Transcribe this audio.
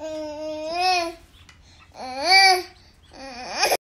Uh,